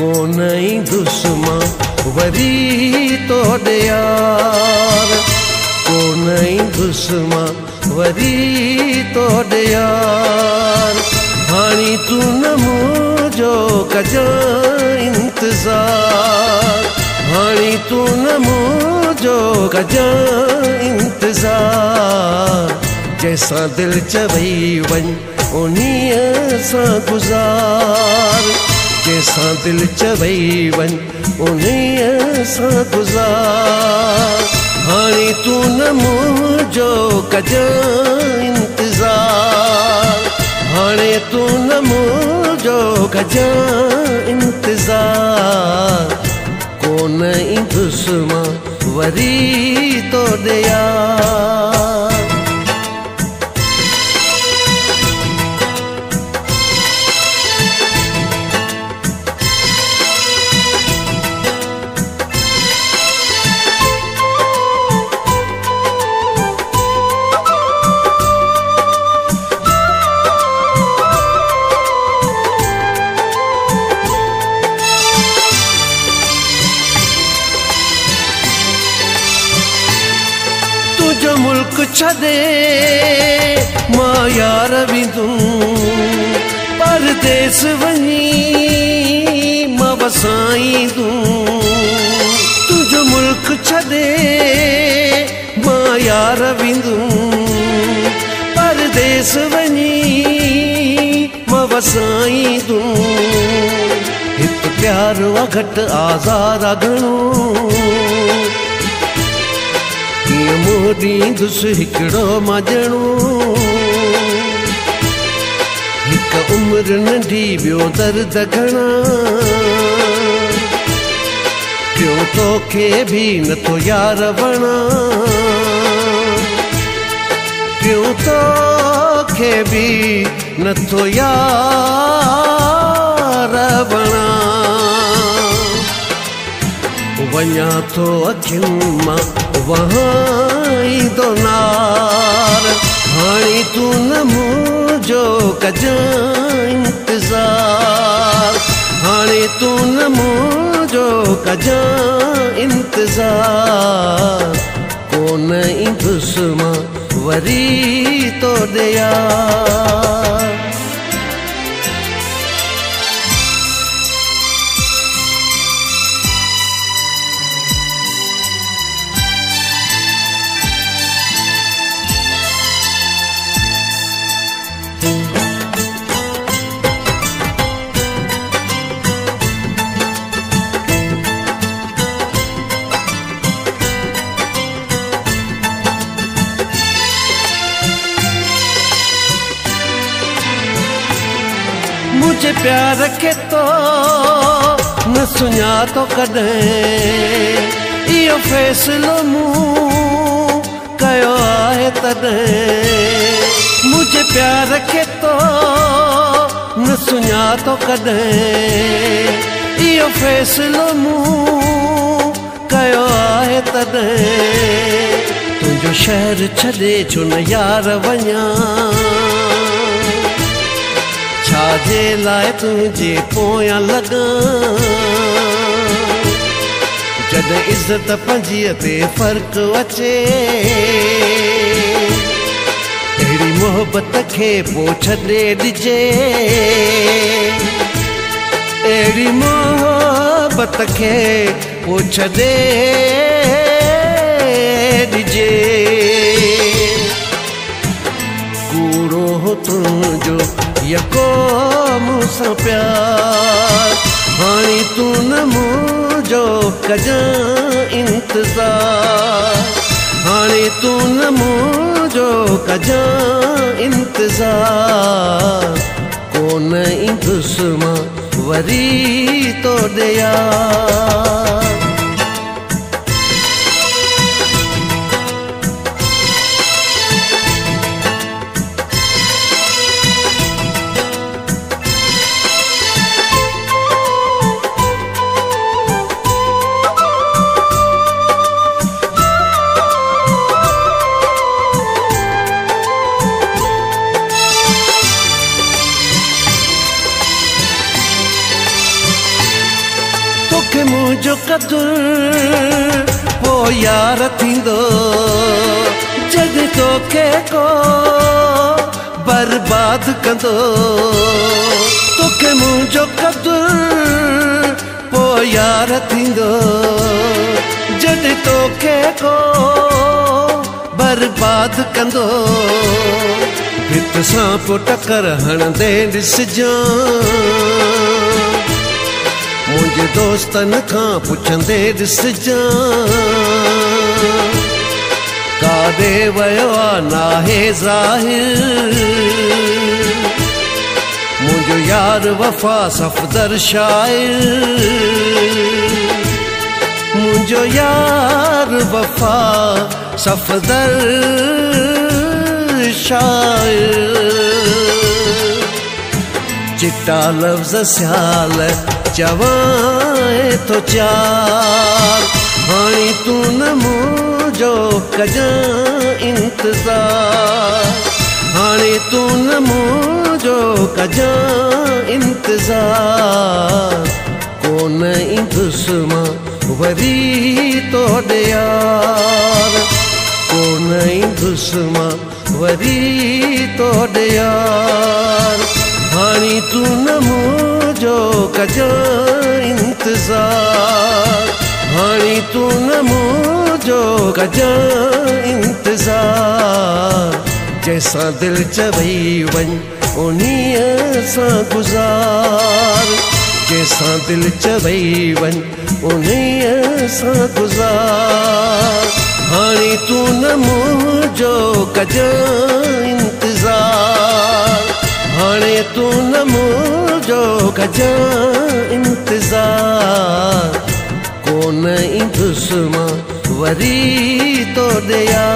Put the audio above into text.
को नहीं दुश्मा वरी तो दयार को नहीं दुश्मा वरी तो दयार हाणी तू न मुझो कजा इंतज़ार। हाणी तू न मुझो कजा इंतज़ार। जैसा दिल चवई वन उन्हीं सा गुजार। جنهن سان دل چوئي وڃ انهيءَ سان گذار. هاڻي تون نه منهنجو ڪجان انتظار. هاڻي تون نه منهنجو ڪجان انتظار. ڪونه ئي دشما وري توڏي يار ڇڏي. مان يار وندن پرديس وڃي مان وسائيندن. تنهنجو ملڪ ڇڏي مان يار وندن پرديس وڃي مان وسائيندن. هڪ پيار آهي گهٽ گهڻو ڏيندس هڪڙو ماجڻو. هڪ عمر ننڍي ٻيو درد گهڻا. پيو توکي به نٿو يار وڻا. پيو توکي به نٿو يار وڻا. وڃان ٿو اکين مان वहाईंदो नार। हाणे तूं न इंतज़ार। हाणे तूं न मुंहिंजो इंतज़ार। कोन ई दुश्मा वरी तो यार پيار ڪي تو نه سڃاتو ڪڏهن اهو فيصلو مون ڪيو آهي تڏهن مجهي پيار ڪي تو نه سڃاتو ڪڏهن اهو فيصلو مون ڪيو آهي تڏهن تنهنجو شهر ڇڏي ڇو نه يار وڃان ڇا جي لاءِ تنهنجي پويان لڳان؟ جڏهن عزت پنجيءَ تي فرق اچي اهڙي محبت کي پوءِ ڇڏي ڏجي. اهڙي محبت کي پوءِ ڇڏي ڏجي پيار. هاڻي تون نه منهنجو ڪجان انتظار. هاڻي تون نه منهنجو ڪجان انتظار. ڪونه ئي دشما وري توڏي يار منهنجو قدر پوءِ يار ٿيندو. جڏهن توکي ڪو برباد ڪندو. توکي منهنجو قدر پوءِ يار ٿيندو. جڏهن توکي ڪو برباد ڪندو. هت سان پوءِ ٽڪر هڻندي ڏسجان منهنجي دوستن کان پڇندي ڏسجان ڪاڏي ويو آهي ناهي منهنجو يار وفا صفدر شاعر منهنجو يار وفا صفدر شاعر چٽا لفظ سيال چوائي ٿو چار. هاڻي تون نه منهنجو ڪجان انتظار. هاڻي تون نه منهنجو ڪجان انتظار. ڪونه ايندس مان وري توڏي يار. ڪونه ايندس مان وري توڏي يار. هاڻي تون منهنجو ڪجان انتظار. هاڻي تون نه منهنجو ڪجان انتظار. جنهن سان دل چوئي وڃ انهيءَ سان گذار. جنهن سان دل چوئي وڃ انهيءَ سان گذار. هاڻي تون نه منهنجو ڪجان होगा जा इंतज़ार। को नहीं दुश्मन? वरी तो दया।